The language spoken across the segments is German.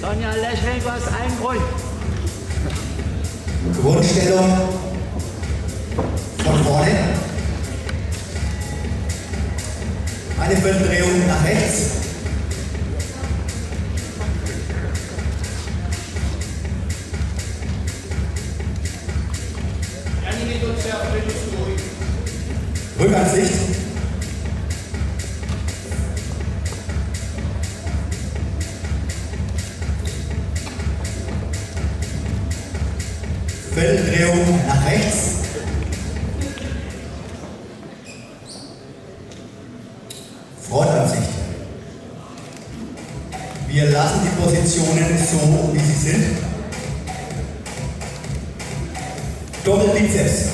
Sonja lächeln, was ein Grund. Grundstellung von vorne. Eine Vierteldrehung nach rechts. Rückansicht. Vierteldrehung nach rechts. Frontansicht. Wir lassen die Positionen so, wie sie sind. Doppelbizeps.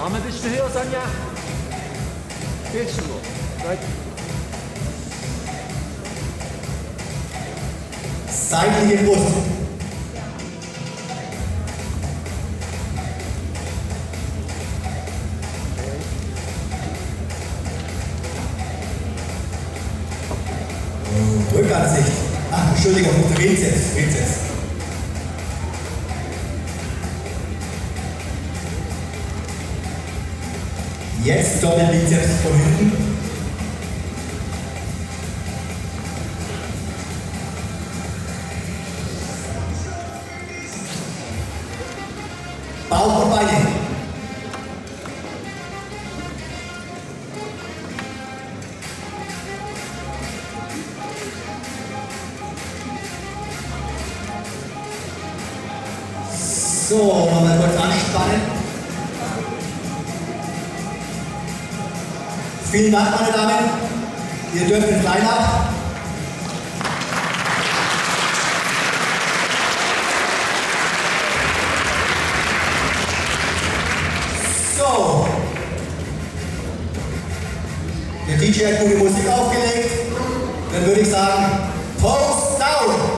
Arme ein bisschen höher, Sonja. Nur. Gut. Seitliche Brust. Rückansicht. Ach, Entschuldigung, Trizeps, Trizeps. Jetzt Doppelbizeps von hinten. Bauch und Beine. So, nochmal kurz anspannen. Vielen Dank, meine Damen. Ihr dürft den ab. So. Der DJ hat gute Musik aufgelegt. Dann würde ich sagen!